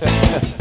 Ha ha ha.